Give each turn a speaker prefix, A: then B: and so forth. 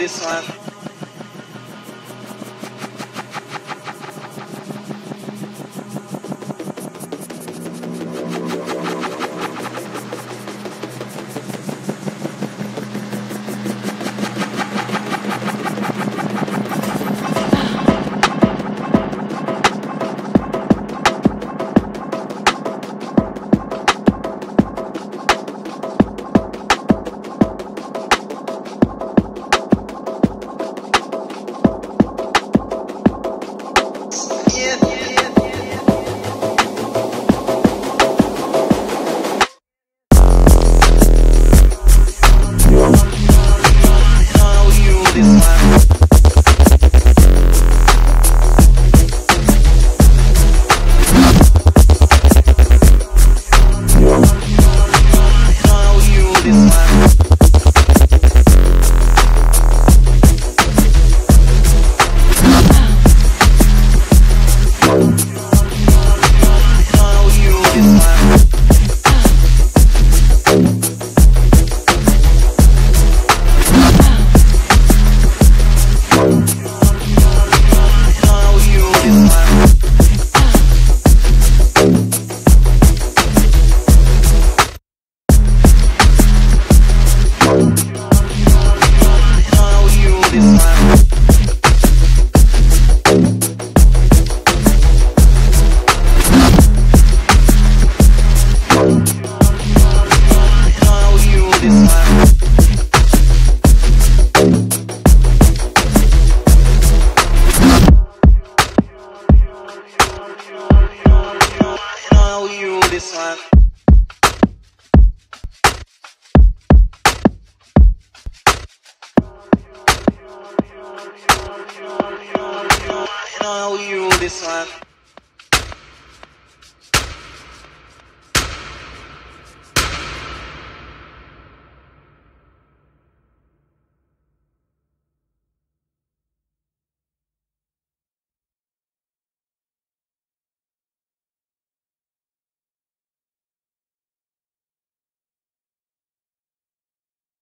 A: this one. this one. You know how we rule this one.